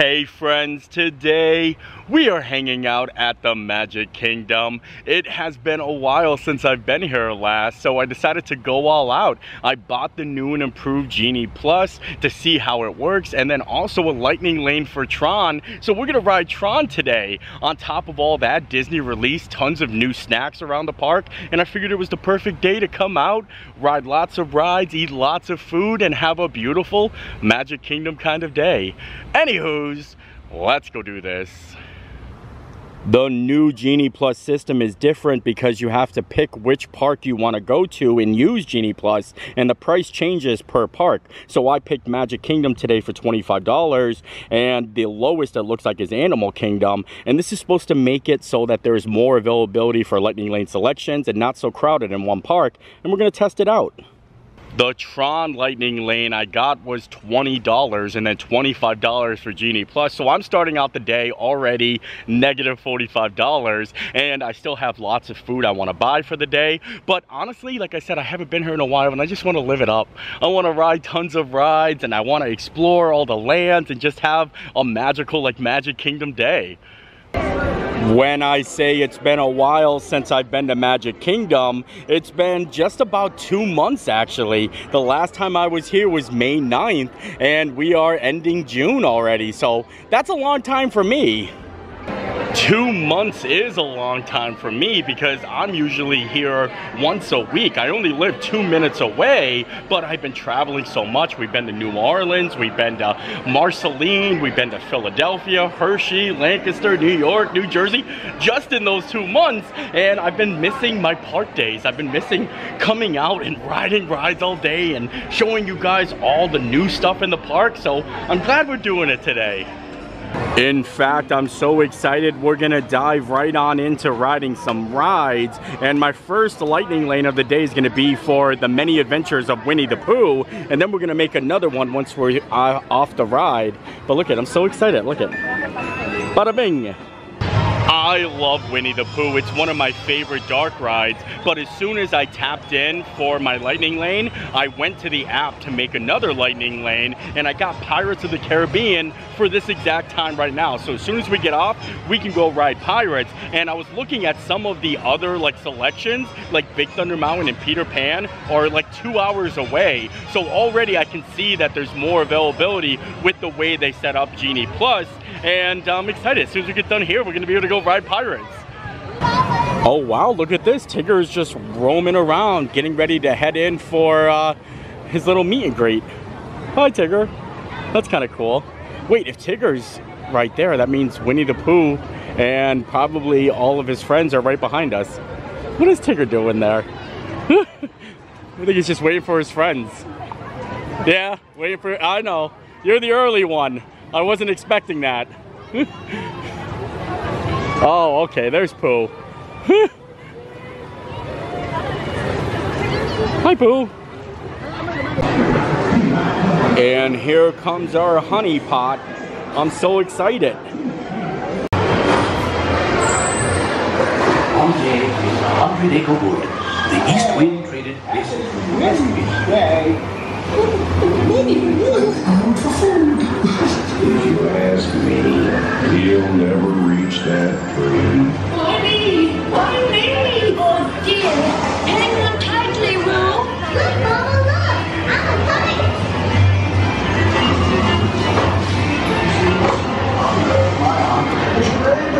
Hey friends, today we are hanging out at the Magic Kingdom. It has been a while since I've been here last, so I decided to go all out. I bought the new and improved Genie Plus to see how it works, and then also a lightning lane for Tron. So we're gonna ride Tron today. On top of all that, Disney released tons of new snacks around the park, and I figured it was the perfect day to come out, ride lots of rides, eat lots of food, and have a beautiful Magic Kingdom kind of day. Anywho, let's go do this. The new Genie Plus system is different because you have to pick which park you want to go to and use Genie Plus, and the price changes per park. So I picked Magic Kingdom today for $25, and the lowest it looks like is Animal Kingdom. And this is supposed to make it so that there's more availability for Lightning Lane selections and not so crowded in one park. And we're going to test it out. The Tron Lightning Lane I got was $20 and then $25 for Genie Plus. So I'm starting out the day already negative $45 and I still have lots of food I want to buy for the day. But honestly, like I said, I haven't been here in a while and I just want to live it up. I want to ride tons of rides and I want to explore all the lands and just have a magical like Magic Kingdom day. When I say it's been a while since I've been to Magic Kingdom, it's been just about two months actually. The last time I was here was May 9th and we are ending June already. So that's a long time for me. Two months is a long time for me because I'm usually here once a week. I only live two minutes away, but I've been traveling so much. We've been to New Orleans, we've been to Marceline, we've been to Philadelphia, Hershey, Lancaster, New York, New Jersey, just in those two months. And I've been missing my park days. I've been missing coming out and riding rides all day and showing you guys all the new stuff in the park. So I'm glad we're doing it today. In fact, I'm so excited we're gonna dive right on into riding some rides. And my first lightning lane of the day is gonna be for the many adventures of Winnie the Pooh. And then we're gonna make another one once we're uh, off the ride. But look at, I'm so excited, look at. Bada bing. I love Winnie the Pooh. It's one of my favorite dark rides. But as soon as I tapped in for my lightning lane, I went to the app to make another lightning lane and I got Pirates of the Caribbean for this exact time right now. So as soon as we get off, we can go ride Pirates. And I was looking at some of the other like selections, like Big Thunder Mountain and Peter Pan are like two hours away. So already I can see that there's more availability with the way they set up Genie Plus and I'm excited. As soon as we get done here, we're gonna be able to go ride Pirates. Oh wow, look at this. Tigger is just roaming around, getting ready to head in for uh, his little meet and greet. Hi Tigger. That's kind of cool. Wait, if Tigger's right there, that means Winnie the Pooh and probably all of his friends are right behind us. What is Tigger doing there? I think he's just waiting for his friends. Yeah, waiting for, I know. You're the early one. I wasn't expecting that. oh, okay, there's Pooh. Hi, Pooh. And here comes our honey pot. I'm so excited. Andre is 100 acre wood. The east wind traded places with the west wind. If you ask me, he'll never reach that tree. Why me? Why me? Oh dear. Hang on tightly, Will. Look, Mama, look. I'm a bunny. Very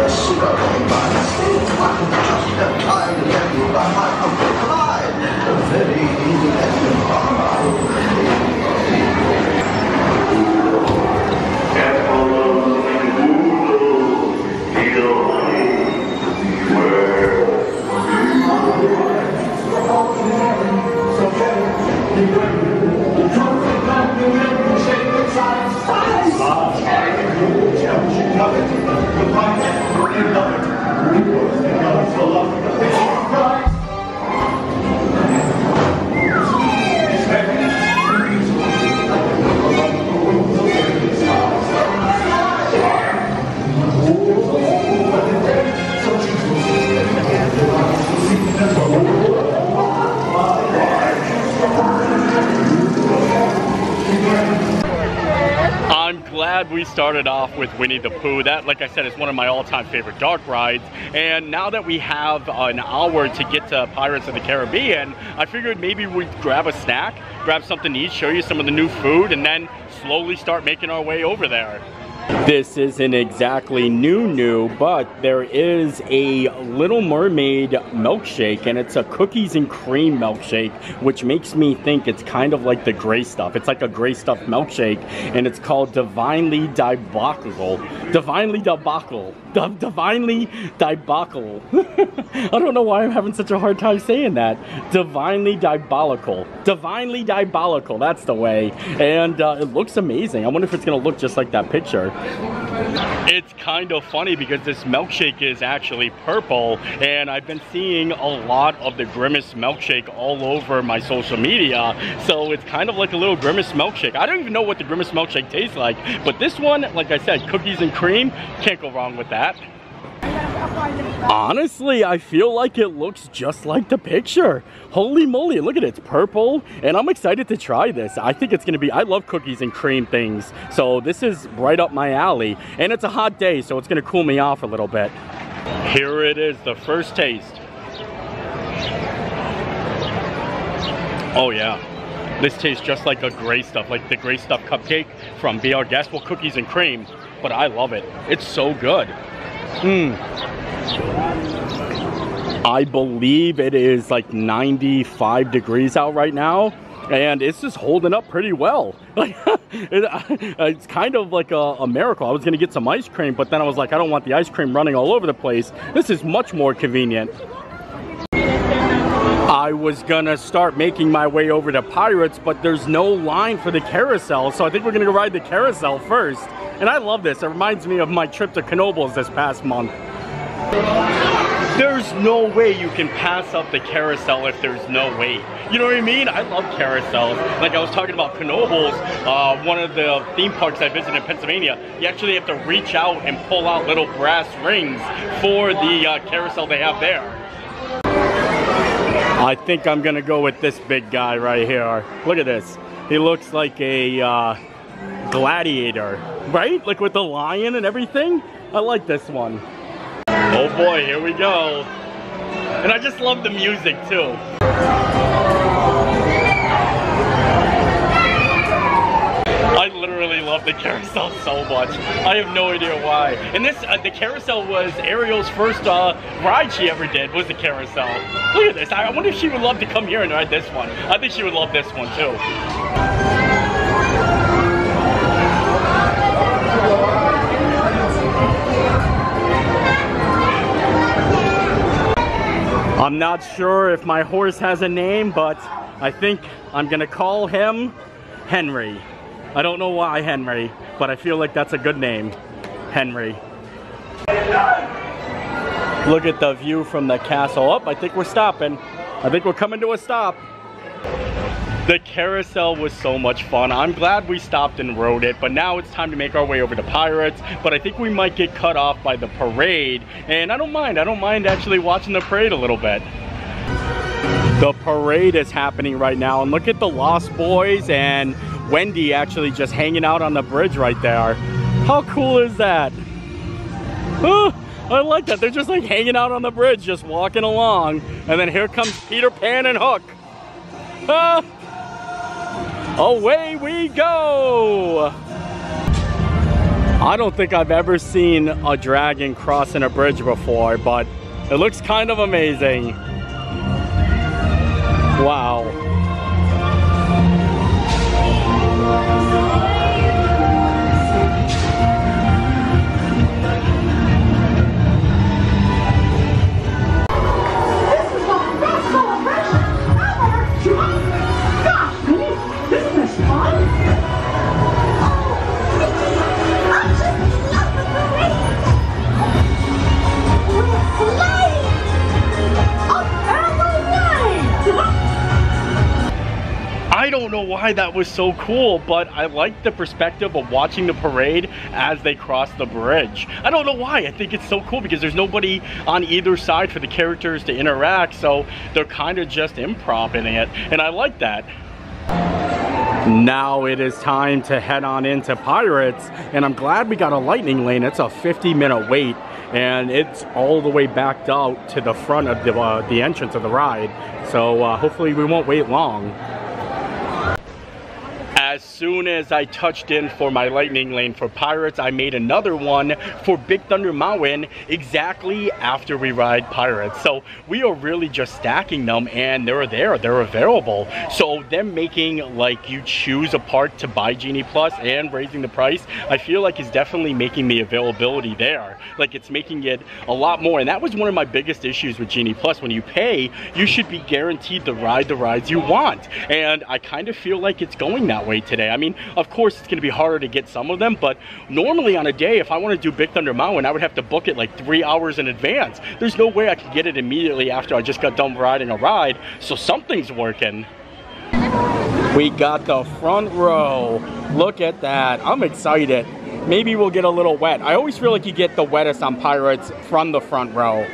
started off with Winnie the Pooh. That, like I said, is one of my all-time favorite dark rides. And now that we have an hour to get to Pirates of the Caribbean, I figured maybe we'd grab a snack, grab something to eat, show you some of the new food, and then slowly start making our way over there. This isn't exactly new new, but there is a Little Mermaid milkshake and it's a cookies and cream milkshake, which makes me think it's kind of like the gray stuff. It's like a gray stuff milkshake and it's called Divinely Diabolical. Divinely Diabolical. Divinely Diabolical. I don't know why I'm having such a hard time saying that. Divinely Diabolical. Divinely Diabolical, that's the way. And uh, it looks amazing. I wonder if it's gonna look just like that picture. It's kind of funny because this milkshake is actually purple and I've been seeing a lot of the Grimace milkshake all over my social media. So it's kind of like a little Grimace milkshake. I don't even know what the Grimace milkshake tastes like, but this one, like I said, cookies and cream, can't go wrong with that. Honestly, I feel like it looks just like the picture. Holy moly, look at it, it's purple. And I'm excited to try this. I think it's gonna be, I love cookies and cream things. So this is right up my alley. And it's a hot day, so it's gonna cool me off a little bit. Here it is, the first taste. Oh yeah. This tastes just like a gray stuff, like the gray stuff cupcake from Guest. Well, cookies and cream, but I love it. It's so good. Mmm. I believe it is like 95 degrees out right now and it's just holding up pretty well. Like, it, uh, it's kind of like a, a, miracle. I was gonna get some ice cream, but then I was like, I don't want the ice cream running all over the place. This is much more convenient. I was gonna start making my way over to Pirates, but there's no line for the carousel, so I think we're gonna go ride the carousel first. And I love this. It reminds me of my trip to Knoebels this past month. There's no way you can pass up the carousel if there's no wait. You know what I mean? I love carousels. Like I was talking about Knoebels, uh, one of the theme parks I visited in Pennsylvania. You actually have to reach out and pull out little brass rings for the uh, carousel they have there. I think I'm gonna go with this big guy right here. Look at this. He looks like a uh, gladiator, right? Like with the lion and everything. I like this one. Oh boy, here we go. And I just love the music too. I literally love the carousel so much. I have no idea why. And this, uh, the carousel was Ariel's first uh, ride she ever did, was the carousel. Look at this. I wonder if she would love to come here and ride this one. I think she would love this one too. I'm not sure if my horse has a name, but I think I'm gonna call him Henry. I don't know why Henry, but I feel like that's a good name, Henry. Look at the view from the castle. Up, oh, I think we're stopping. I think we're coming to a stop. The carousel was so much fun. I'm glad we stopped and rode it, but now it's time to make our way over to Pirates. But I think we might get cut off by the parade, and I don't mind. I don't mind actually watching the parade a little bit. The parade is happening right now, and look at the Lost Boys and Wendy actually just hanging out on the bridge right there. How cool is that? I like that. They're just like hanging out on the bridge, just walking along. And then here comes Peter Pan and Hook. Ah, Away we go! I don't think I've ever seen a dragon crossing a bridge before, but it looks kind of amazing. Wow. Don't know why that was so cool, but I like the perspective of watching the parade as they cross the bridge. I don't know why. I think it's so cool because there's nobody on either side for the characters to interact, so they're kind of just improv in it, and I like that. Now it is time to head on into Pirates, and I'm glad we got a lightning lane. It's a 50 minute wait, and it's all the way backed out to the front of the, uh, the entrance of the ride. So uh, hopefully we won't wait long. As soon as I touched in for my lightning lane for Pirates, I made another one for Big Thunder Mountain exactly after we ride Pirates. So we are really just stacking them and they're there, they're available. So them making like you choose a part to buy Genie Plus and raising the price, I feel like is definitely making the availability there. Like it's making it a lot more. And that was one of my biggest issues with Genie Plus. When you pay, you should be guaranteed to ride the rides you want. And I kind of feel like it's going that way today. I mean, of course, it's going to be harder to get some of them, but normally on a day, if I want to do Big Thunder Mountain, I would have to book it like three hours in advance. There's no way I could get it immediately after I just got done riding a ride, so something's working. We got the front row. Look at that. I'm excited. Maybe we'll get a little wet. I always feel like you get the wettest on Pirates from the front row.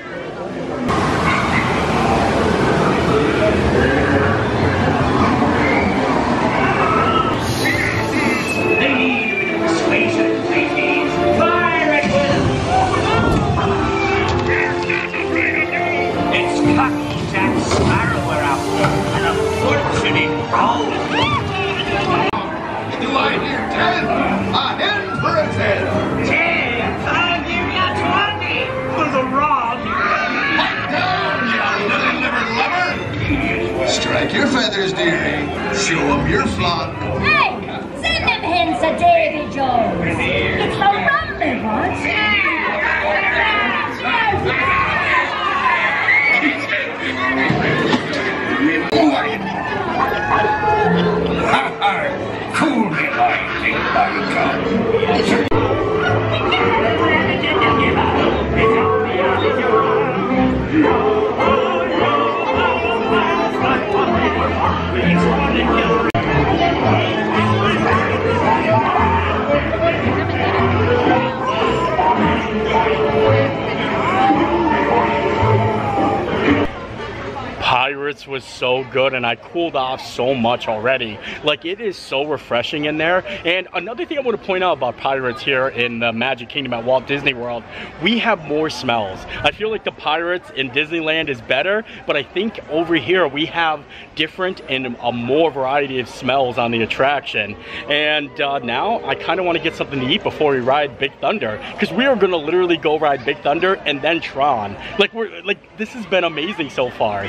Pirates was so good and I cooled off so much already. Like it is so refreshing in there. And another thing I want to point out about Pirates here in the Magic Kingdom at Walt Disney World, we have more smells. I feel like the Pirates in Disneyland is better, but I think over here we have different and a more variety of smells on the attraction. And uh, now I kind of want to get something to eat before we ride Big Thunder because we are going to literally go ride Big Thunder and then Tron. Like we're like this has been amazing so far.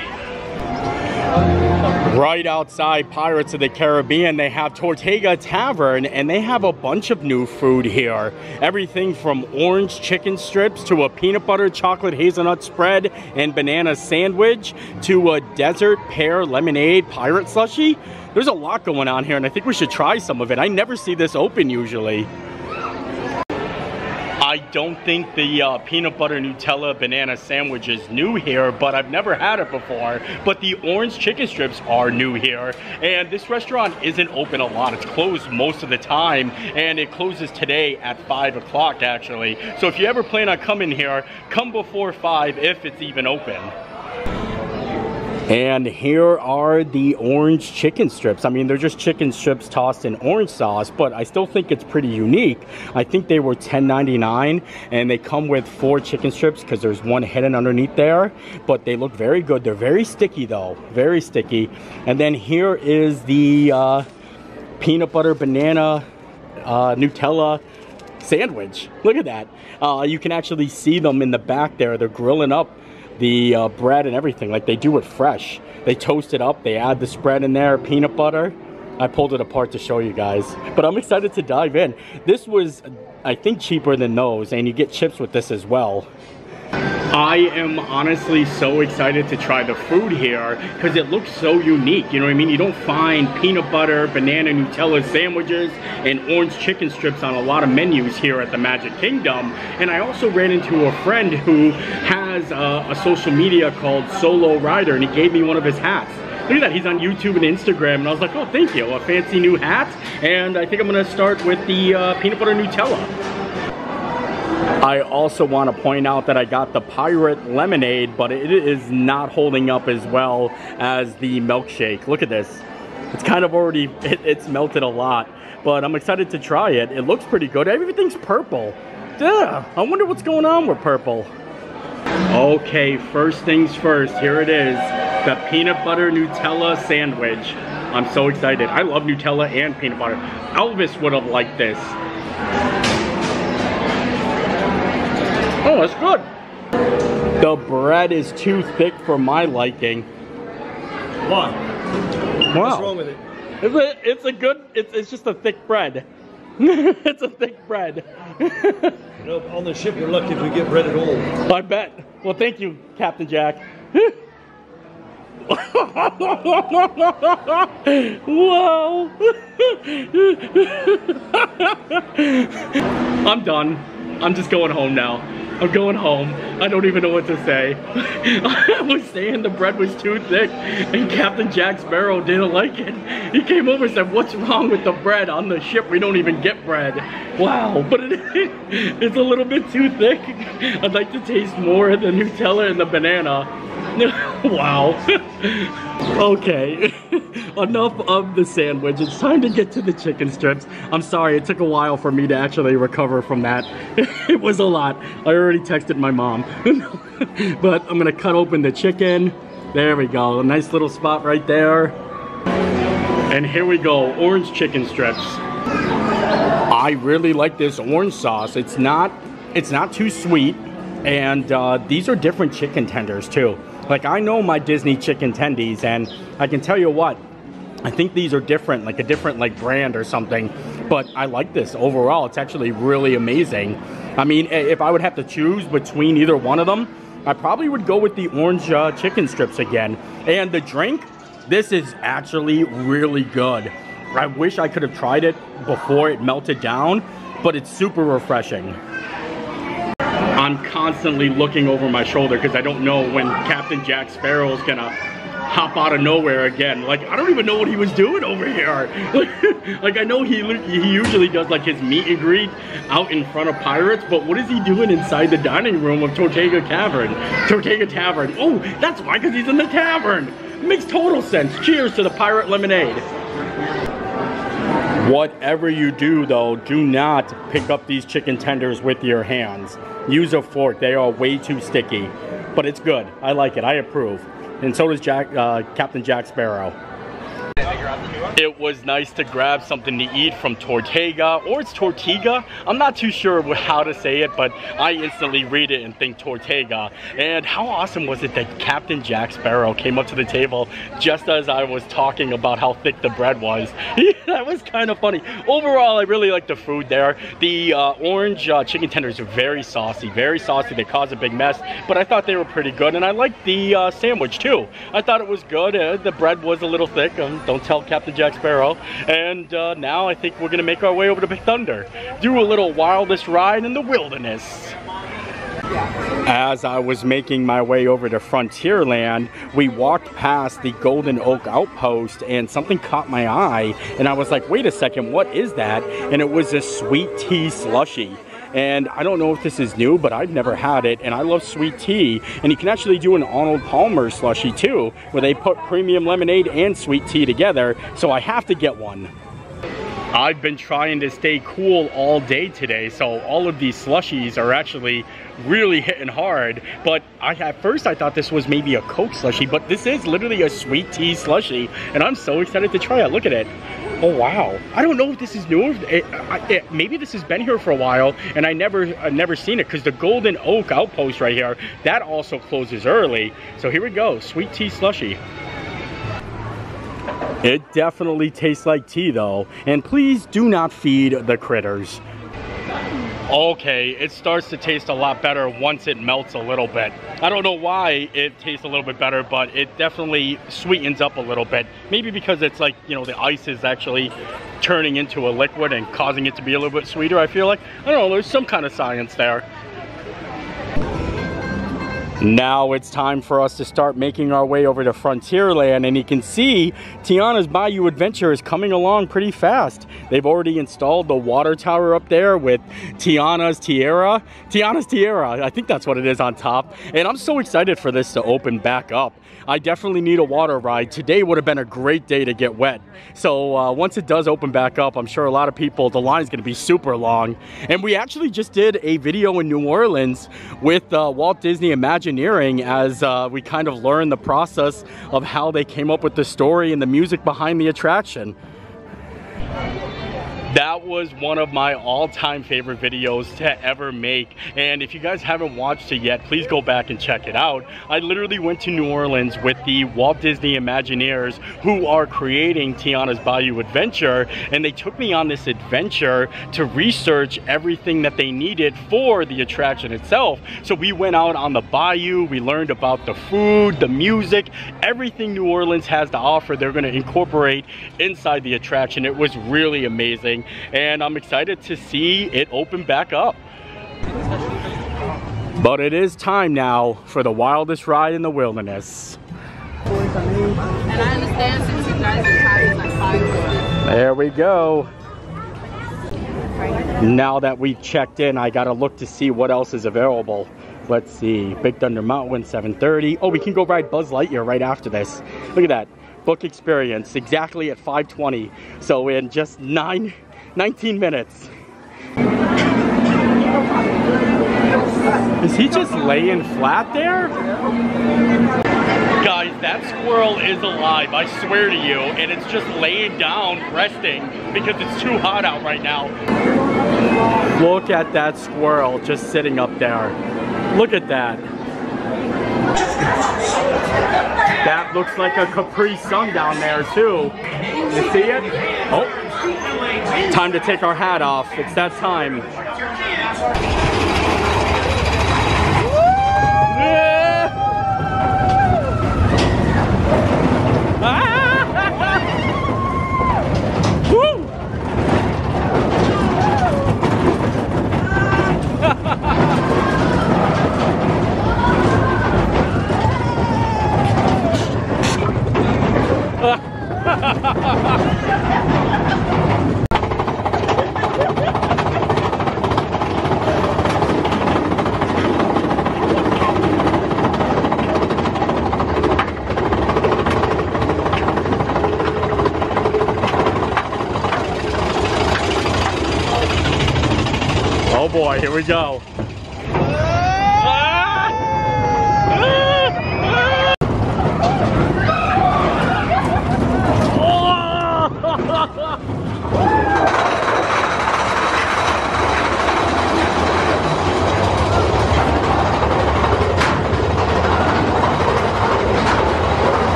Right outside Pirates of the Caribbean, they have Tortega Tavern and they have a bunch of new food here. Everything from orange chicken strips to a peanut butter chocolate hazelnut spread and banana sandwich to a desert pear lemonade pirate slushy. There's a lot going on here and I think we should try some of it. I never see this open usually. I don't think the uh, peanut butter Nutella banana sandwich is new here, but I've never had it before. But the orange chicken strips are new here. And this restaurant isn't open a lot. It's closed most of the time. And it closes today at 5 o'clock, actually. So if you ever plan on coming here, come before 5 if it's even open. And here are the orange chicken strips. I mean, they're just chicken strips tossed in orange sauce, but I still think it's pretty unique. I think they were $10.99 and they come with four chicken strips because there's one hidden underneath there, but they look very good. They're very sticky though, very sticky. And then here is the uh, peanut butter banana uh, Nutella sandwich. Look at that. Uh, you can actually see them in the back there. They're grilling up the uh, bread and everything. Like they do it fresh. They toast it up. They add the spread in there, peanut butter. I pulled it apart to show you guys. But I'm excited to dive in. This was, I think, cheaper than those. And you get chips with this as well. I am honestly so excited to try the food here because it looks so unique. You know what I mean? You don't find peanut butter, banana, Nutella sandwiches, and orange chicken strips on a lot of menus here at the Magic Kingdom. And I also ran into a friend who has uh, a social media called Solo Rider, and he gave me one of his hats. Look at that, he's on YouTube and Instagram, and I was like, oh, thank you, a fancy new hat. And I think I'm gonna start with the uh, peanut butter Nutella. I also want to point out that I got the Pirate Lemonade, but it is not holding up as well as the milkshake. Look at this. It's kind of already, it, it's melted a lot, but I'm excited to try it. It looks pretty good. Everything's purple. Yeah, I wonder what's going on with purple. Okay, first things first, here it is. The peanut butter Nutella sandwich. I'm so excited. I love Nutella and peanut butter. Elvis would have liked this. Oh, that's good. The bread is too thick for my liking. What? Wow. What's wrong with it? It's a, it's a good, it's, it's just a thick bread. it's a thick bread. You know, on the ship, we're lucky if we get bread at all. I bet. Well, thank you, Captain Jack. Whoa. I'm done. I'm just going home now. I'm going home. I don't even know what to say. I was saying the bread was too thick and Captain Jack Sparrow didn't like it. He came over and said, what's wrong with the bread? On the ship, we don't even get bread. Wow, but it, it's a little bit too thick. I'd like to taste more of the Nutella and the banana. wow. okay, enough of the sandwich. It's time to get to the chicken strips. I'm sorry, it took a while for me to actually recover from that. it was a lot. I already texted my mom. but I'm gonna cut open the chicken. There we go, a nice little spot right there. And here we go, orange chicken strips. I really like this orange sauce. It's not, it's not too sweet. And uh, these are different chicken tenders too. Like I know my Disney chicken tendies and I can tell you what, I think these are different, like a different like brand or something. But I like this overall. It's actually really amazing. I mean, if I would have to choose between either one of them, I probably would go with the orange uh, chicken strips again. And the drink, this is actually really good. I wish I could have tried it before it melted down, but it's super refreshing. I'm constantly looking over my shoulder because I don't know when Captain Jack Sparrow is gonna hop out of nowhere again. Like I don't even know what he was doing over here. Like, I know he he usually does like his meet and greet out in front of pirates, but what is he doing inside the dining room of Tortega Tavern? Tortega Tavern. Oh, that's why, because he's in the tavern. makes total sense. Cheers to the pirate lemonade. Whatever you do though, do not pick up these chicken tenders with your hands. Use a fork, they are way too sticky. But it's good, I like it, I approve. And so does Jack, uh, Captain Jack Sparrow. It was nice to grab something to eat from Tortega, or it's Tortiga. I'm not too sure how to say it, but I instantly read it and think Tortega. And how awesome was it that Captain Jack Sparrow came up to the table just as I was talking about how thick the bread was. that was kind of funny. Overall, I really like the food there. The uh, orange uh, chicken tenders are very saucy, very saucy. They cause a big mess, but I thought they were pretty good. And I liked the uh, sandwich too. I thought it was good. The bread was a little thick. Um, don't tell Captain Jack Sparrow. And uh, now I think we're gonna make our way over to Big Thunder. Do a little wildest ride in the wilderness. As I was making my way over to Frontierland, we walked past the Golden Oak Outpost and something caught my eye. And I was like, wait a second, what is that? And it was a sweet tea slushy. And I don't know if this is new, but I've never had it. And I love sweet tea. And you can actually do an Arnold Palmer slushy too, where they put premium lemonade and sweet tea together. So I have to get one. I've been trying to stay cool all day today, so all of these slushies are actually really hitting hard. But I at first I thought this was maybe a Coke slushie, but this is literally a sweet tea slushie, and I'm so excited to try it. Look at it. Oh wow! I don't know if this is new. It, it, maybe this has been here for a while, and I never never seen it because the Golden Oak Outpost right here that also closes early. So here we go, sweet tea slushy. It definitely tastes like tea though. And please do not feed the critters. Okay, it starts to taste a lot better once it melts a little bit. I don't know why it tastes a little bit better, but it definitely sweetens up a little bit. Maybe because it's like, you know, the ice is actually turning into a liquid and causing it to be a little bit sweeter, I feel like. I don't know, there's some kind of science there. Now it's time for us to start making our way over to Frontierland and you can see Tiana's Bayou Adventure is coming along pretty fast. They've already installed the water tower up there with Tiana's Tierra. Tiana's Tierra, I think that's what it is on top. And I'm so excited for this to open back up. I definitely need a water ride. Today would have been a great day to get wet. So uh, once it does open back up, I'm sure a lot of people, the line's gonna be super long. And we actually just did a video in New Orleans with uh, Walt Disney Imagineering as uh, we kind of learned the process of how they came up with the story and the music behind the attraction. That was one of my all-time favorite videos to ever make. And if you guys haven't watched it yet, please go back and check it out. I literally went to New Orleans with the Walt Disney Imagineers who are creating Tiana's Bayou Adventure. And they took me on this adventure to research everything that they needed for the attraction itself. So we went out on the bayou, we learned about the food, the music, everything New Orleans has to offer, they're gonna incorporate inside the attraction. It was really amazing and I'm excited to see it open back up. But it is time now for the wildest ride in the wilderness. And I understand since you guys are like five There we go. Now that we've checked in, I gotta look to see what else is available. Let's see, Big Thunder Mountain, 7.30. Oh, we can go ride Buzz Lightyear right after this. Look at that, book experience, exactly at 5.20. So in just nine, 19 minutes. Is he just laying flat there? Guys, that squirrel is alive, I swear to you, and it's just laying down, resting, because it's too hot out right now. Look at that squirrel just sitting up there. Look at that. That looks like a Capri Sun down there too. You see it? Oh, time to take our hat off. It's that time. Oh boy, here we go.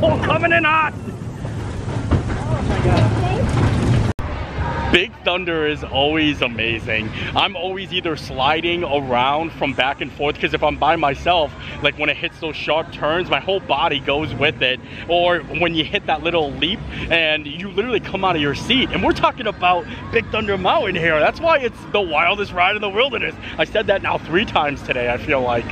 Oh, coming in hot. Big Thunder is always amazing. I'm always either sliding around from back and forth because if I'm by myself, like when it hits those sharp turns, my whole body goes with it. Or when you hit that little leap and you literally come out of your seat. And we're talking about Big Thunder Mountain here. That's why it's the wildest ride in the wilderness. I said that now three times today, I feel like.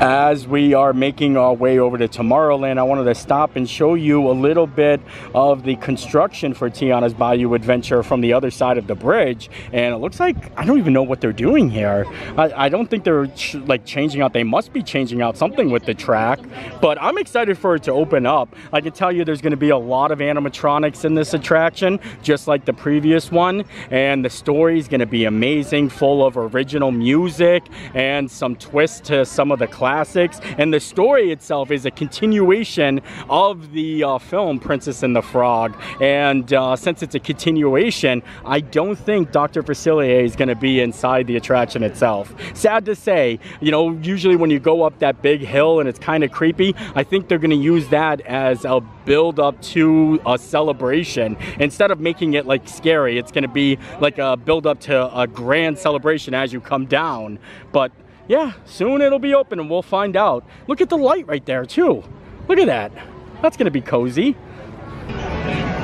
As we are making our way over to Tomorrowland, I wanted to stop and show you a little bit of the construction for Tiana's Bayou Adventure from the other side of the bridge. And it looks like, I don't even know what they're doing here. I, I don't think they're ch like changing out, they must be changing out something with the track. But I'm excited for it to open up. I can tell you there's gonna be a lot of animatronics in this attraction, just like the previous one. And the story is gonna be amazing, full of original music and some twists to some of the classics classics, and the story itself is a continuation of the uh, film Princess and the Frog. And uh, since it's a continuation, I don't think Dr. Facilier is going to be inside the attraction itself. Sad to say, you know, usually when you go up that big hill and it's kind of creepy, I think they're going to use that as a build up to a celebration. Instead of making it like scary, it's going to be like a build up to a grand celebration as you come down. But yeah, soon it'll be open and we'll find out. Look at the light right there too. Look at that. That's to be cozy.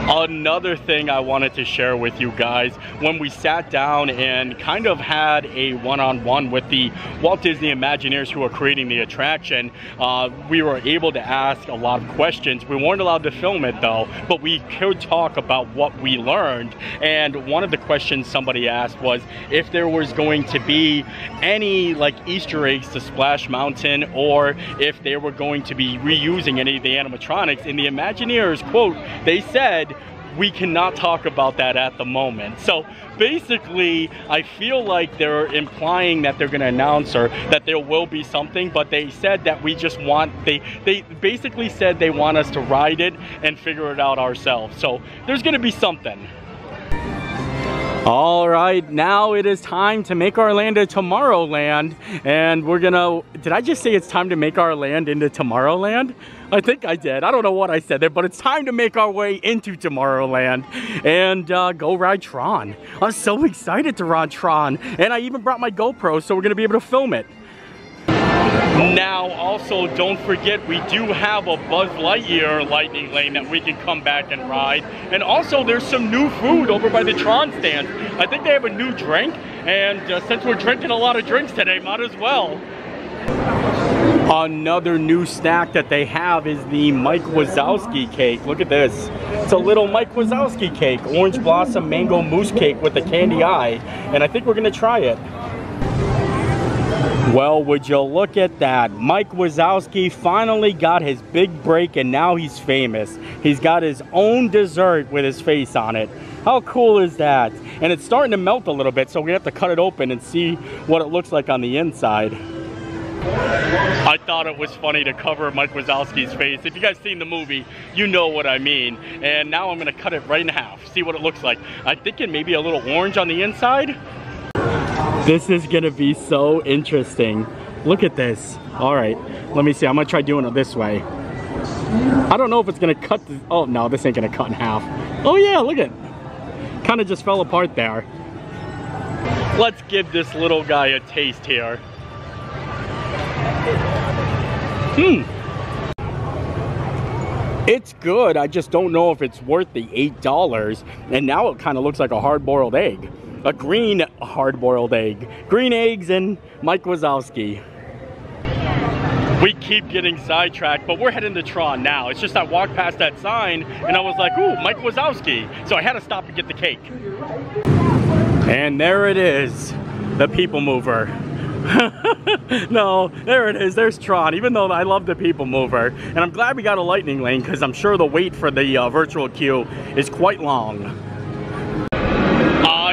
Another thing I wanted to share with you guys, when we sat down and kind of had a one-on-one -on -one with the Walt Disney Imagineers who are creating the attraction, uh, we were able to ask a lot of questions. We weren't allowed to film it though, but we could talk about what we learned. And one of the questions somebody asked was if there was going to be any like Easter eggs to Splash Mountain or if they were going to be reusing any of the animatronics. In the Imagineers quote, they said, we cannot talk about that at the moment. So basically, I feel like they're implying that they're gonna announce or that there will be something, but they said that we just want, they, they basically said they want us to ride it and figure it out ourselves. So there's gonna be something. All right, now it is time to make our land a Tomorrowland. And we're gonna, did I just say it's time to make our land into Tomorrowland? I think I did. I don't know what I said there, but it's time to make our way into Tomorrowland and uh, go ride Tron. I'm so excited to ride Tron. And I even brought my GoPro, so we're gonna be able to film it. Now, also, don't forget, we do have a Buzz Lightyear lightning lane that we can come back and ride. And also, there's some new food over by the Tron stand. I think they have a new drink, and uh, since we're drinking a lot of drinks today, might as well. Another new snack that they have is the Mike Wazowski cake. Look at this. It's a little Mike Wazowski cake. Orange blossom mango mousse cake with a candy eye. And I think we're gonna try it. Well, would you look at that? Mike Wazowski finally got his big break and now he's famous. He's got his own dessert with his face on it. How cool is that? And it's starting to melt a little bit, so we have to cut it open and see what it looks like on the inside. I thought it was funny to cover Mike Wazowski's face. If you guys seen the movie, you know what I mean. And now I'm gonna cut it right in half, see what it looks like. I'm thinking maybe a little orange on the inside. This is gonna be so interesting. Look at this. All right, let me see. I'm gonna try doing it this way. I don't know if it's gonna cut. Oh no, this ain't gonna cut in half. Oh yeah, look at Kind of just fell apart there. Let's give this little guy a taste here. Hmm. It's good, I just don't know if it's worth the $8. And now it kind of looks like a hard-boiled egg a green hard-boiled egg. Green eggs and Mike Wazowski. We keep getting sidetracked, but we're heading to Tron now. It's just I walked past that sign and I was like, ooh, Mike Wazowski. So I had to stop and get the cake. And there it is, the people mover. no, there it is. There's Tron, even though I love the People Mover. And I'm glad we got a lightning lane because I'm sure the wait for the uh, virtual queue is quite long.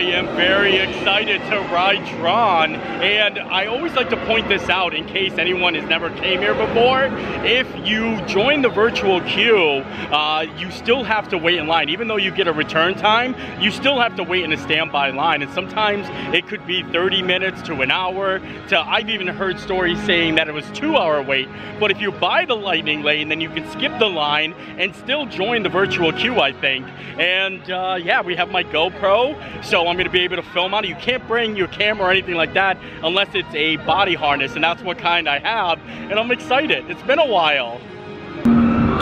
I am very excited to ride Tron and I always like to point this out in case anyone has never came here before. If you join the virtual queue, uh, you still have to wait in line. Even though you get a return time, you still have to wait in a standby line and sometimes it could be 30 minutes to an hour to I've even heard stories saying that it was two hour wait. But if you buy the lightning lane, then you can skip the line and still join the virtual queue, I think. And uh, yeah, we have my GoPro, so I'm gonna be able to film on it. You can't bring your camera or anything like that unless it's a body harness, and that's what kind I have, and I'm excited. It's been a while.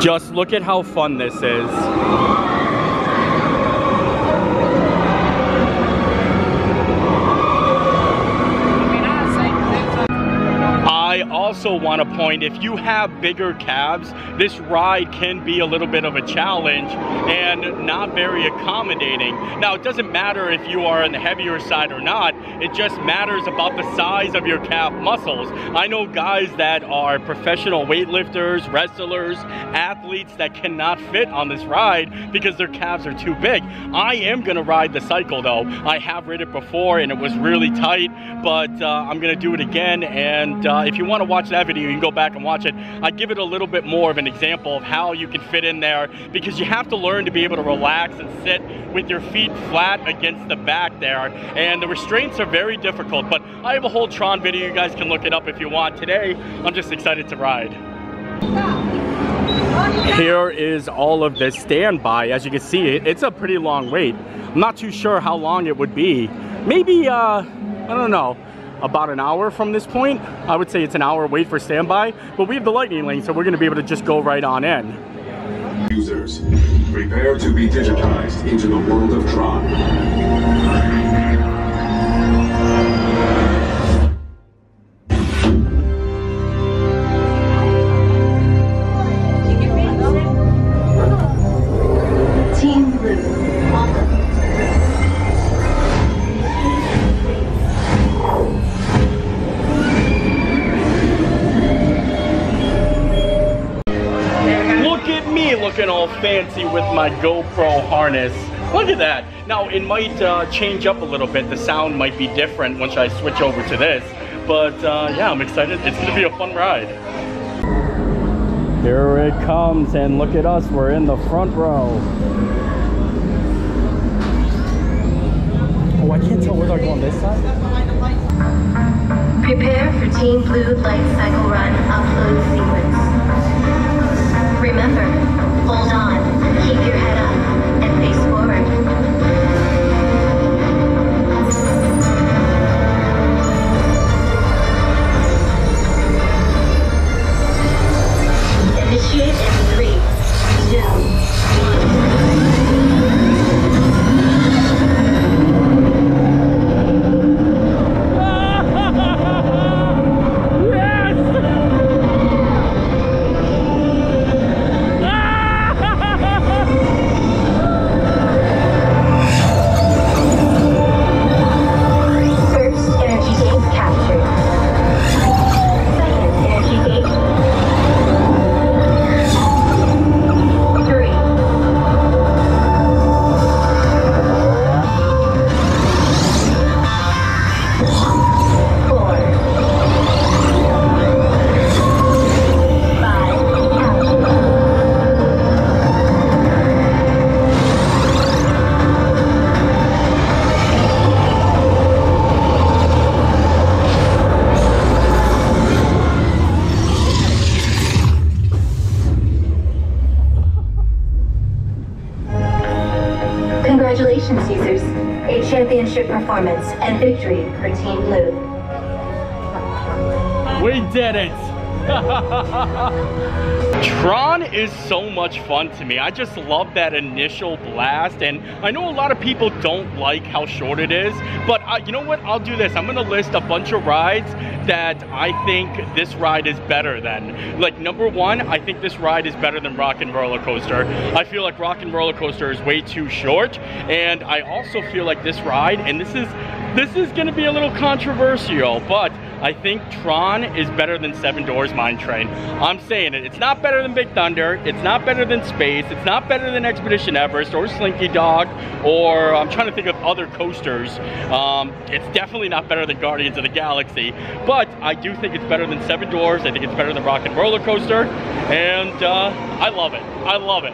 Just look at how fun this is. I also want to point, if you have bigger calves, this ride can be a little bit of a challenge and not very accommodating. Now, it doesn't matter if you are on the heavier side or not, it just matters about the size of your calf muscles. I know guys that are professional weightlifters, wrestlers, athletes that cannot fit on this ride because their calves are too big. I am gonna ride the cycle though. I have ridden it before and it was really tight, but uh, I'm gonna do it again. And uh, if you want to watch that video, you can go back and watch it. I give it a little bit more of an example of how you can fit in there because you have to learn to be able to relax and sit with your feet flat against the back there. And the restraints are very difficult, but I have a whole Tron video. You guys can look it up if you want. Today, I'm just excited to ride. Here is all of the standby. As you can see, it's a pretty long wait. I'm not too sure how long it would be. Maybe, uh, I don't know, about an hour from this point. I would say it's an hour wait for standby, but we have the lightning lane, so we're gonna be able to just go right on in. Users, prepare to be digitized into the world of Tron. Looking all fancy with my GoPro harness. Look at that. Now, it might uh, change up a little bit. The sound might be different once I switch over to this. But uh, yeah, I'm excited. It's gonna be a fun ride. Here it comes, and look at us. We're in the front row. Oh, I can't tell whether I go on this side. Prepare for Team Blue Light Cycle Run upload sequence. Remember, performance and victory for Team Blue. We did it! Tron is so much fun to me. I just love that initial blast, and I know a lot of people don't like how short it is, but uh, you know what? I'll do this. I'm gonna list a bunch of rides that I think this ride is better than. Like number one, I think this ride is better than Rock and Roller Coaster. I feel like Rock and Roller Coaster is way too short, and I also feel like this ride, and this is this is gonna be a little controversial, but I think Tron is better than Seven Dwarfs Mine Train. I'm saying it. It's not better than Big Thunder. It's not better than Space. It's not better than Expedition Everest or Slinky Dog or I'm trying to think of other coasters. Um, it's definitely not better than Guardians of the Galaxy, but I do think it's better than Seven Dwarfs. I think it's better than Rock and Roller Coaster, and uh, I love it. I love it.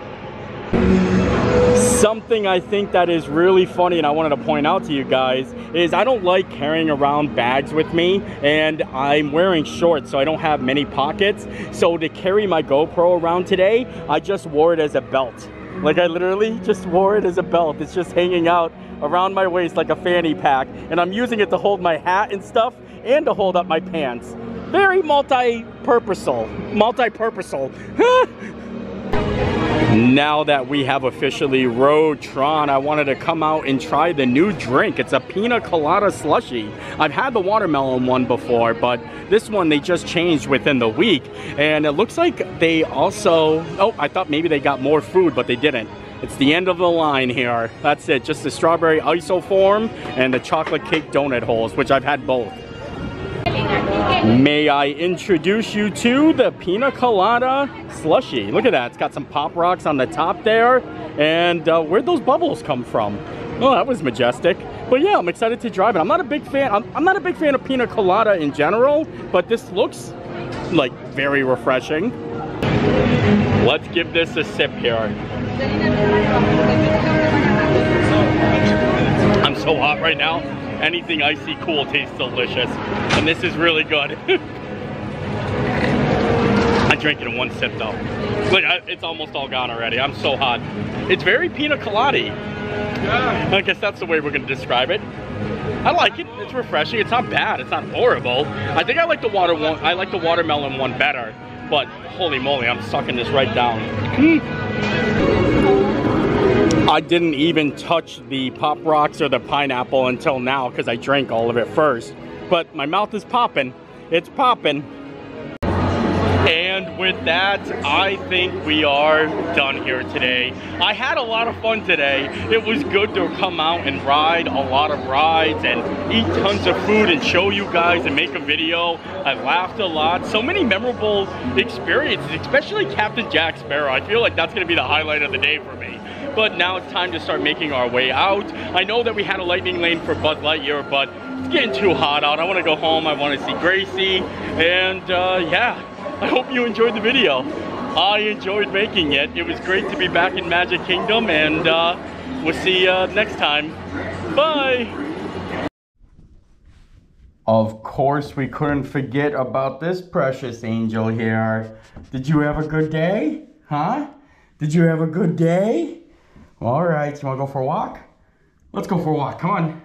Something I think that is really funny and I wanted to point out to you guys is I don't like carrying around bags with me and I'm wearing shorts so I don't have many pockets. So to carry my GoPro around today, I just wore it as a belt. Like I literally just wore it as a belt. It's just hanging out around my waist like a fanny pack and I'm using it to hold my hat and stuff and to hold up my pants. Very multi-purposeful, multi-purposeful. Now that we have officially rode Tron, I wanted to come out and try the new drink. It's a pina colada slushy. I've had the watermelon one before, but this one they just changed within the week. And it looks like they also, oh, I thought maybe they got more food, but they didn't. It's the end of the line here. That's it, just the strawberry isoform and the chocolate cake donut holes, which I've had both. May I introduce you to the Pina Colada Slushy. Look at that, it's got some Pop Rocks on the top there. And uh, where'd those bubbles come from? Oh, that was majestic. But yeah, I'm excited to drive it. I'm not a big fan, I'm, I'm not a big fan of Pina Colada in general, but this looks like very refreshing. Let's give this a sip here. I'm so hot right now. Anything icy cool tastes delicious. And this is really good. I drank it in one sip though. Like, I, it's almost all gone already. I'm so hot. It's very pina colada yeah. I guess that's the way we're gonna describe it. I like it. It's refreshing. It's not bad. It's not horrible. I think I like the water one. I like the watermelon one better. But holy moly, I'm sucking this right down. Mm. I didn't even touch the Pop Rocks or the pineapple until now because I drank all of it first. But my mouth is popping. It's popping. And with that, I think we are done here today. I had a lot of fun today. It was good to come out and ride a lot of rides and eat tons of food and show you guys and make a video. I laughed a lot. So many memorable experiences, especially Captain Jack Sparrow. I feel like that's gonna be the highlight of the day for me but now it's time to start making our way out. I know that we had a lightning lane for Buzz Lightyear, but it's getting too hot out. I wanna go home, I wanna see Gracie, and uh, yeah, I hope you enjoyed the video. I enjoyed making it. It was great to be back in Magic Kingdom and uh, we'll see you next time. Bye! Of course, we couldn't forget about this precious angel here. Did you have a good day? Huh? Did you have a good day? All right, you wanna go for a walk? Let's go for a walk, come on.